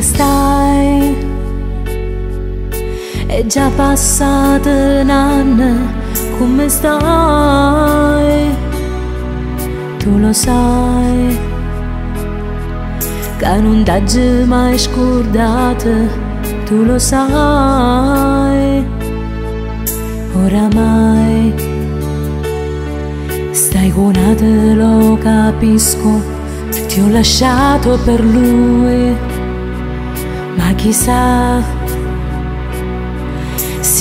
sai, è già passato un anno, come stai? Tu lo sai, che non t'hai mai scordato, tu lo sai, oramai. Stai con lo capisco ti ho lasciato per lui, ma chissà,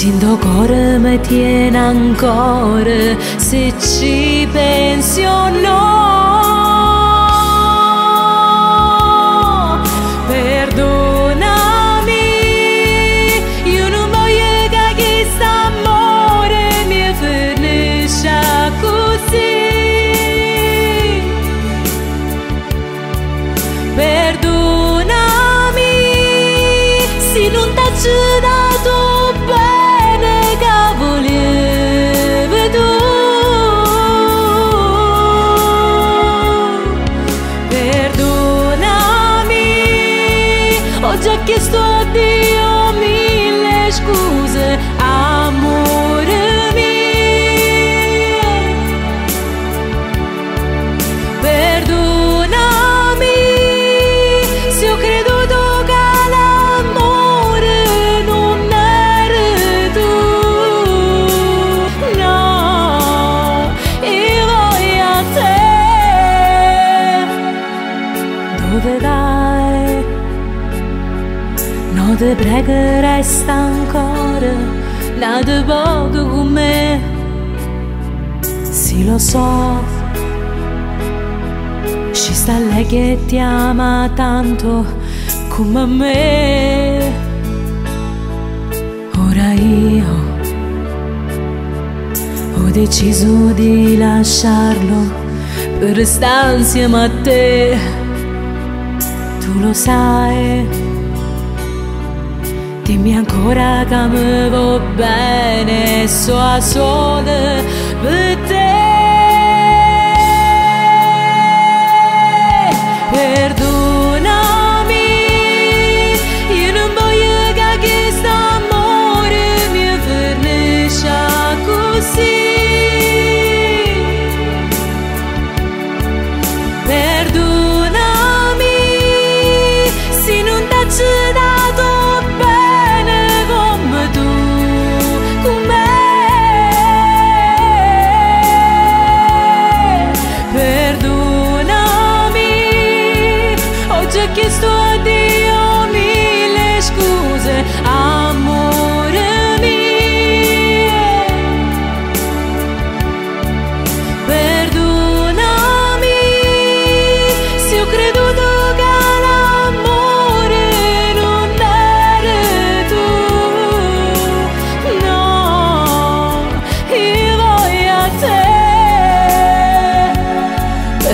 il cuore mi tiene ancora, se ci pensi ho già chiesto a Dio mille scuse amore mio. Perdonami se ho creduto dove vai? Non ti prego resta ancora nada poco con me Sì lo so Ci sta lei che ti ama tanto come me. Ora io ho deciso di lasciarlo per stare insieme a te. Tu lo sai. Dimmi ancora che mi bene, so a solo per te.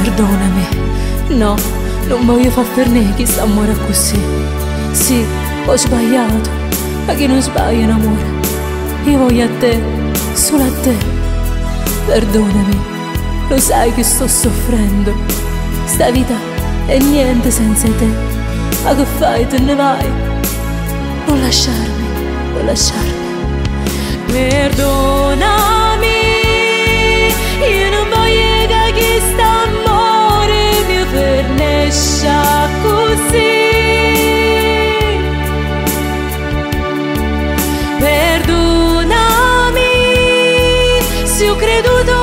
Perdonami, no non voglio far per me chi sta amore così. Sì, ho sbagliato, ma chi non sbaglia in amore? Io voglio a te, solo a te. Perdonami, lo sai che sto soffrendo. Sta vita è niente senza te. Ma che fai, te ne vai? Non lasciarmi, non lasciarmi. Perdonami, creduto